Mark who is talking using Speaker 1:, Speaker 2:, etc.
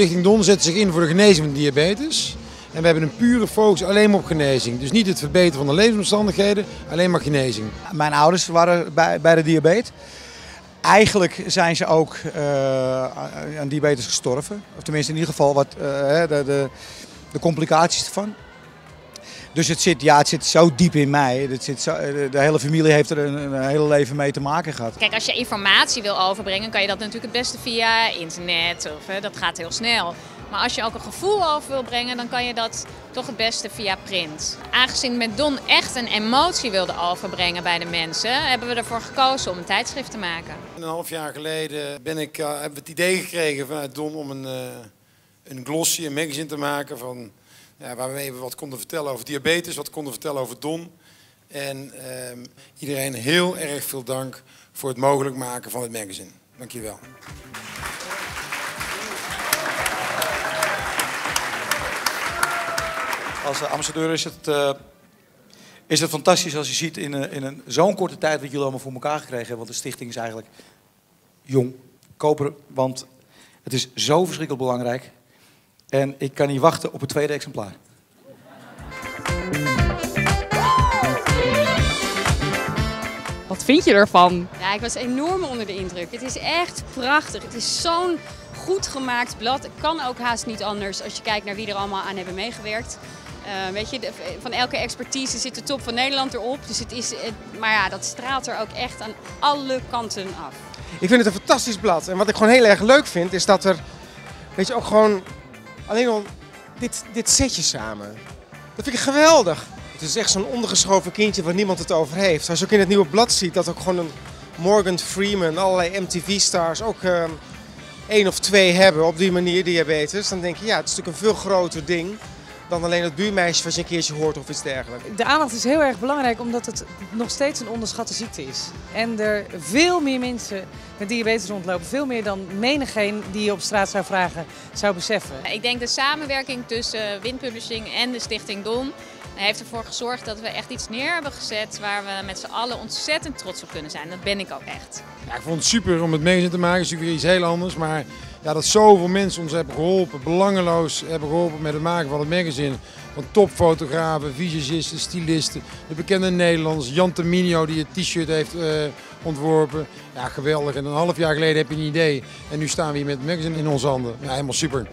Speaker 1: Stichting Don zet zich in voor de genezing van diabetes. En we hebben een pure focus alleen op genezing. Dus niet het verbeteren van de levensomstandigheden, alleen maar genezing.
Speaker 2: Mijn ouders waren bij, bij de diabetes. Eigenlijk zijn ze ook uh, aan diabetes gestorven. Of tenminste in ieder geval wat, uh, de, de, de, complicaties ervan. Dus het zit, ja, het zit zo diep in mij. Het zit zo, de hele familie heeft er een, een hele leven mee te maken gehad.
Speaker 3: Kijk, als je informatie wil overbrengen, kan je dat natuurlijk het beste via internet. Of, dat gaat heel snel. Maar als je ook een gevoel over wil brengen, dan kan je dat toch het beste via print. Aangezien met Don echt een emotie wilde overbrengen bij de mensen, hebben we ervoor gekozen om een tijdschrift te maken.
Speaker 1: Een half jaar geleden ben ik, uh, hebben we het idee gekregen vanuit Don om een, uh, een glossy, een magazine te maken van, ja, waar we wat konden vertellen over diabetes, wat konden vertellen over Don. En uh, iedereen heel erg veel dank voor het mogelijk maken van het magazine. Dankjewel.
Speaker 2: Als ambassadeur is het, uh, is het fantastisch als je ziet in, uh, in een zo'n korte tijd wat jullie allemaal voor elkaar gekregen hebben. Want de stichting is eigenlijk jong, koper, want het is zo verschrikkelijk belangrijk. En ik kan niet wachten op het tweede exemplaar.
Speaker 4: Wat vind je ervan?
Speaker 5: Ja, ik was enorm onder de indruk. Het is echt prachtig. Het is zo'n goed gemaakt blad. Het kan ook haast niet anders als je kijkt naar wie er allemaal aan hebben meegewerkt. Uh, weet je, de, van elke expertise zit de top van Nederland erop. Dus het is, het, maar ja, dat straalt er ook echt aan alle kanten af.
Speaker 6: Ik vind het een fantastisch blad. En wat ik gewoon heel erg leuk vind, is dat er, weet je, ook gewoon alleen al dit, dit setje samen. Dat vind ik geweldig. Het is echt zo'n ondergeschoven kindje waar niemand het over heeft. Als je ook in het nieuwe blad ziet dat ook gewoon een Morgan Freeman, allerlei MTV-stars ook uh, één of twee hebben op die manier diabetes. Dan denk je, ja, het is natuurlijk een veel groter ding dan alleen het buurmeisje wat je een keertje hoort of iets dergelijks.
Speaker 7: De aandacht is heel erg belangrijk omdat het nog steeds een onderschatte ziekte is. En er veel meer mensen met diabetes rondlopen. Veel meer dan menigeen die je op straat zou vragen zou beseffen.
Speaker 3: Ik denk de samenwerking tussen Wind Publishing en de Stichting Don heeft ervoor gezorgd dat we echt iets neer hebben gezet waar we met z'n allen ontzettend trots op kunnen zijn. Dat ben ik ook echt.
Speaker 1: Ja, ik vond het super om het mee te maken. Het is natuurlijk weer iets heel anders. Maar ja, dat zoveel mensen ons hebben geholpen, belangeloos hebben geholpen met het maken van het magazine. Van topfotografen, visagisten, stylisten, de bekende Nederlanders. Jan Terminio die het t-shirt heeft uh, ontworpen. Ja, geweldig. En een half jaar geleden heb je een idee. En nu staan we hier met het magazine in onze handen. Ja, helemaal super.